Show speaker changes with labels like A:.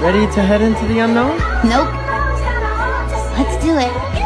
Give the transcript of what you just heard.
A: Ready to head into the unknown?
B: Nope. Let's do it.